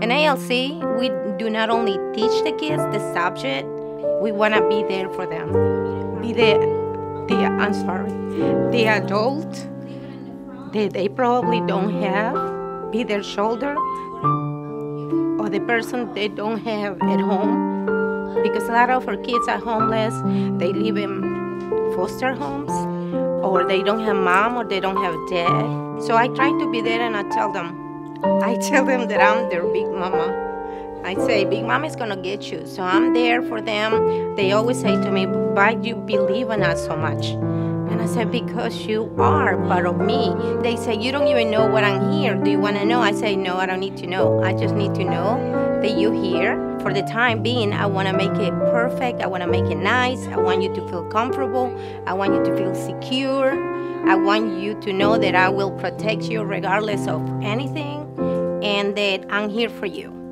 In ALC, we do not only teach the kids the subject, we want to be there for them. Be the, the I'm sorry, the adult that they probably don't have, be their shoulder, or the person they don't have at home. Because a lot of our kids are homeless, they live in foster homes, or they don't have mom or they don't have dad. So I try to be there and I tell them, I tell them that I'm their big mama. I say, Big Mama is gonna get you. So I'm there for them. They always say to me, Why do you believe in us so much? And I said, Because you are part of me. They say, You don't even know what I'm here. Do you wanna know? I say, No, I don't need to know. I just need to know that you're here. For the time being, I wanna make it perfect. I wanna make it nice. I want you to feel comfortable. I want you to feel secure. I want you to know that I will protect you regardless of anything and that I'm here for you.